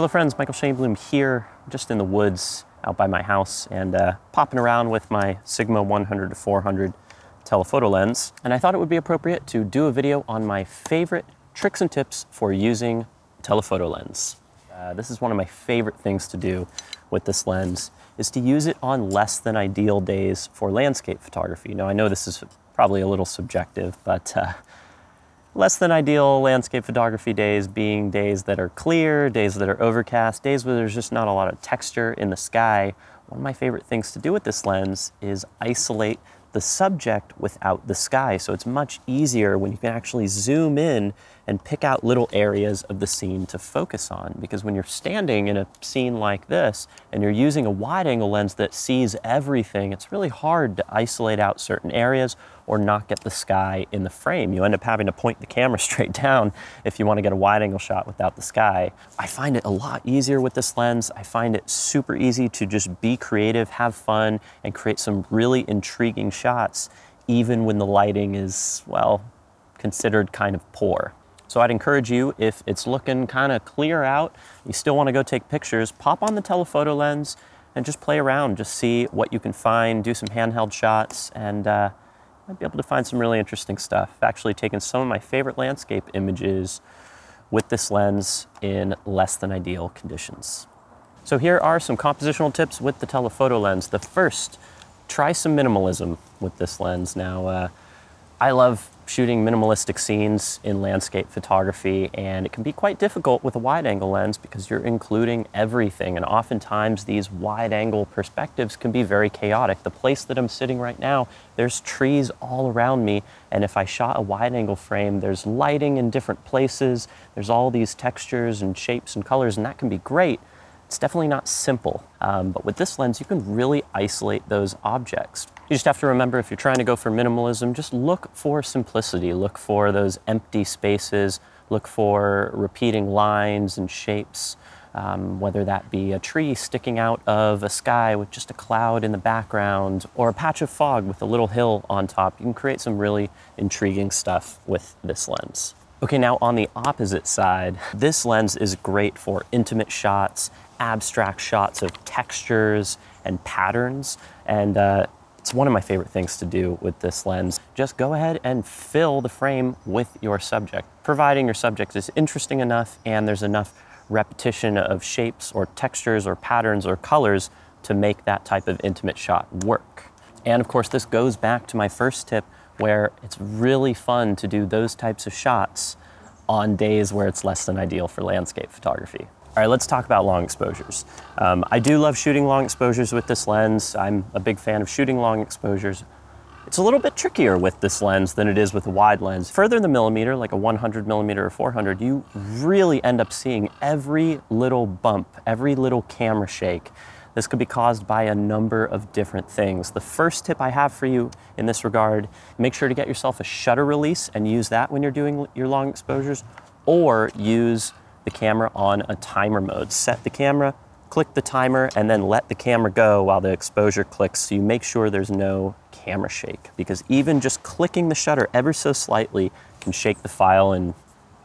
Hello friends, Michael Shainblum here, just in the woods out by my house and uh, popping around with my Sigma 100 to 400 telephoto lens. And I thought it would be appropriate to do a video on my favorite tricks and tips for using telephoto lens. Uh, this is one of my favorite things to do with this lens is to use it on less than ideal days for landscape photography. Now I know this is probably a little subjective, but uh, less than ideal landscape photography days being days that are clear, days that are overcast, days where there's just not a lot of texture in the sky. One of my favorite things to do with this lens is isolate the subject without the sky. So it's much easier when you can actually zoom in and pick out little areas of the scene to focus on. Because when you're standing in a scene like this and you're using a wide angle lens that sees everything, it's really hard to isolate out certain areas or not get the sky in the frame. You end up having to point the camera straight down if you want to get a wide angle shot without the sky. I find it a lot easier with this lens. I find it super easy to just be creative, have fun, and create some really intriguing shots, even when the lighting is, well, considered kind of poor. So I'd encourage you, if it's looking kind of clear out, you still want to go take pictures, pop on the telephoto lens and just play around, just see what you can find, do some handheld shots, and uh, might be able to find some really interesting stuff. I've actually taken some of my favorite landscape images with this lens in less than ideal conditions. So here are some compositional tips with the telephoto lens. The first, try some minimalism with this lens. Now, uh, I love shooting minimalistic scenes in landscape photography, and it can be quite difficult with a wide angle lens because you're including everything. And oftentimes, these wide angle perspectives can be very chaotic. The place that I'm sitting right now, there's trees all around me. And if I shot a wide angle frame, there's lighting in different places, there's all these textures and shapes and colors, and that can be great. It's definitely not simple, um, but with this lens, you can really isolate those objects. You just have to remember if you're trying to go for minimalism, just look for simplicity, look for those empty spaces, look for repeating lines and shapes, um, whether that be a tree sticking out of a sky with just a cloud in the background or a patch of fog with a little hill on top. You can create some really intriguing stuff with this lens. Okay, now on the opposite side, this lens is great for intimate shots abstract shots of textures and patterns. And uh, it's one of my favorite things to do with this lens. Just go ahead and fill the frame with your subject, providing your subject is interesting enough and there's enough repetition of shapes or textures or patterns or colors to make that type of intimate shot work. And of course, this goes back to my first tip where it's really fun to do those types of shots on days where it's less than ideal for landscape photography. All right, let's talk about long exposures. Um, I do love shooting long exposures with this lens. I'm a big fan of shooting long exposures. It's a little bit trickier with this lens than it is with a wide lens. Further in the millimeter, like a 100 millimeter or 400, you really end up seeing every little bump, every little camera shake. This could be caused by a number of different things. The first tip I have for you in this regard, make sure to get yourself a shutter release and use that when you're doing your long exposures, or use the camera on a timer mode. Set the camera, click the timer, and then let the camera go while the exposure clicks so you make sure there's no camera shake because even just clicking the shutter ever so slightly can shake the file and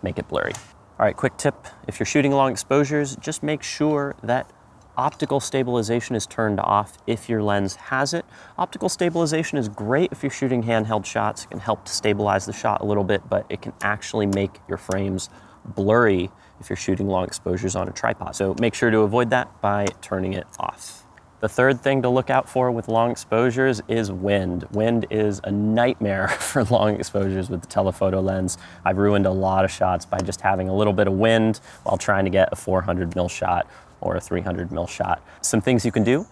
make it blurry. All right, quick tip, if you're shooting long exposures, just make sure that optical stabilization is turned off if your lens has it. Optical stabilization is great if you're shooting handheld shots. It can help to stabilize the shot a little bit, but it can actually make your frames blurry if you're shooting long exposures on a tripod. So make sure to avoid that by turning it off. The third thing to look out for with long exposures is wind. Wind is a nightmare for long exposures with the telephoto lens. I've ruined a lot of shots by just having a little bit of wind while trying to get a 400 mil shot or a 300 mil shot. Some things you can do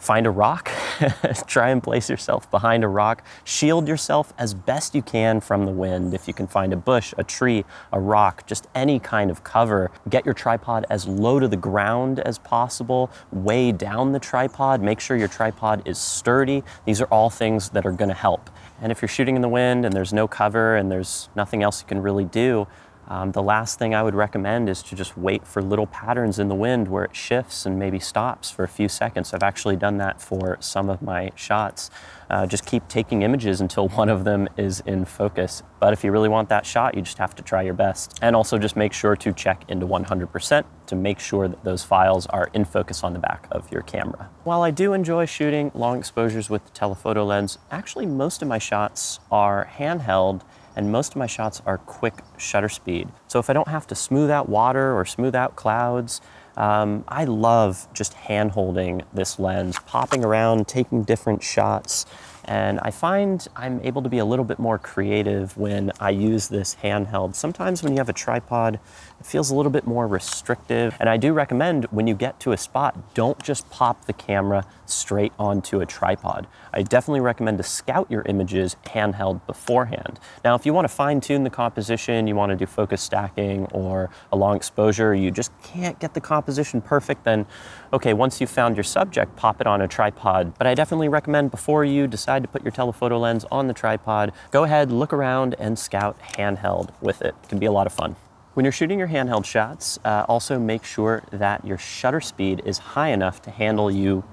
find a rock, try and place yourself behind a rock, shield yourself as best you can from the wind. If you can find a bush, a tree, a rock, just any kind of cover, get your tripod as low to the ground as possible, weigh down the tripod, make sure your tripod is sturdy. These are all things that are gonna help. And if you're shooting in the wind and there's no cover and there's nothing else you can really do, Um, the last thing I would recommend is to just wait for little patterns in the wind where it shifts and maybe stops for a few seconds. I've actually done that for some of my shots. Uh, just keep taking images until one of them is in focus. But if you really want that shot, you just have to try your best. And also just make sure to check into 100% to make sure that those files are in focus on the back of your camera. While I do enjoy shooting long exposures with the telephoto lens, actually most of my shots are handheld and most of my shots are quick shutter speed. So if I don't have to smooth out water or smooth out clouds, um, I love just hand holding this lens, popping around, taking different shots. And I find I'm able to be a little bit more creative when I use this handheld. Sometimes when you have a tripod, it feels a little bit more restrictive. And I do recommend when you get to a spot, don't just pop the camera straight onto a tripod. I definitely recommend to scout your images handheld beforehand. Now, if you want to fine tune the composition, you want to do focus stacking or a long exposure, you just can't get the composition perfect, then okay, once you've found your subject, pop it on a tripod. But I definitely recommend before you decide to put your telephoto lens on the tripod, go ahead, look around and scout handheld with it. It can be a lot of fun. When you're shooting your handheld shots, uh, also make sure that your shutter speed is high enough to handle you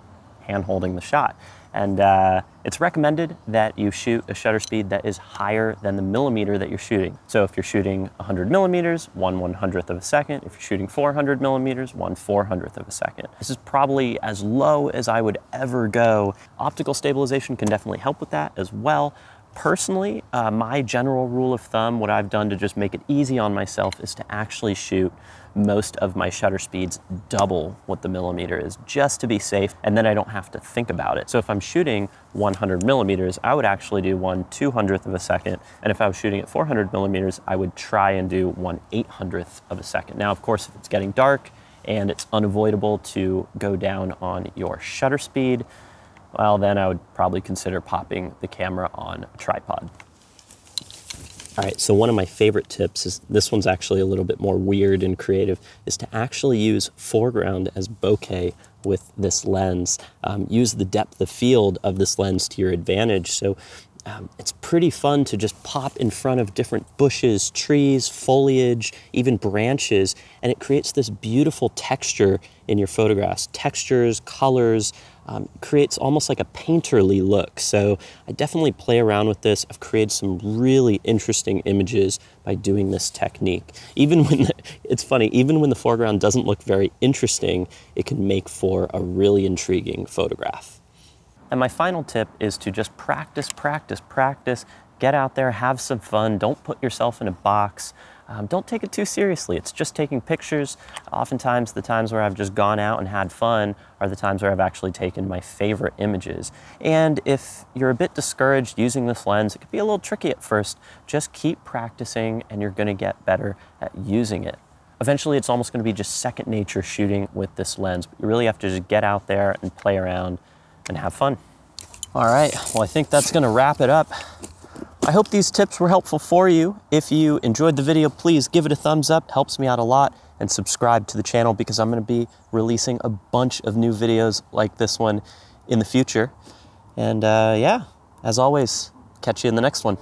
hand holding the shot. And uh, it's recommended that you shoot a shutter speed that is higher than the millimeter that you're shooting. So if you're shooting 100 millimeters, one one hundredth of a second. If you're shooting 400 millimeters, one four hundredth of a second. This is probably as low as I would ever go. Optical stabilization can definitely help with that as well. Personally, uh, my general rule of thumb, what I've done to just make it easy on myself is to actually shoot most of my shutter speeds double what the millimeter is just to be safe and then I don't have to think about it. So if I'm shooting 100 millimeters, I would actually do one 200th of a second. And if I was shooting at 400 millimeters, I would try and do one 800th of a second. Now, of course, if it's getting dark and it's unavoidable to go down on your shutter speed, well, then I would probably consider popping the camera on a tripod. All right, so one of my favorite tips is this one's actually a little bit more weird and creative, is to actually use foreground as bokeh with this lens. Um, use the depth of field of this lens to your advantage. So um, it's pretty fun to just pop in front of different bushes, trees, foliage, even branches, and it creates this beautiful texture in your photographs. Textures, colors, um, creates almost like a painterly look. So I definitely play around with this. I've created some really interesting images by doing this technique. Even when, the, it's funny, even when the foreground doesn't look very interesting, it can make for a really intriguing photograph. And my final tip is to just practice, practice, practice, get out there, have some fun, don't put yourself in a box. Um, don't take it too seriously. It's just taking pictures. Oftentimes, the times where I've just gone out and had fun are the times where I've actually taken my favorite images. And if you're a bit discouraged using this lens, it could be a little tricky at first. Just keep practicing and you're going to get better at using it. Eventually, it's almost going to be just second nature shooting with this lens. But you really have to just get out there and play around and have fun. All right, well, I think that's going to wrap it up. I hope these tips were helpful for you. If you enjoyed the video, please give it a thumbs up. It helps me out a lot. And subscribe to the channel because I'm going to be releasing a bunch of new videos like this one in the future. And uh, yeah, as always, catch you in the next one.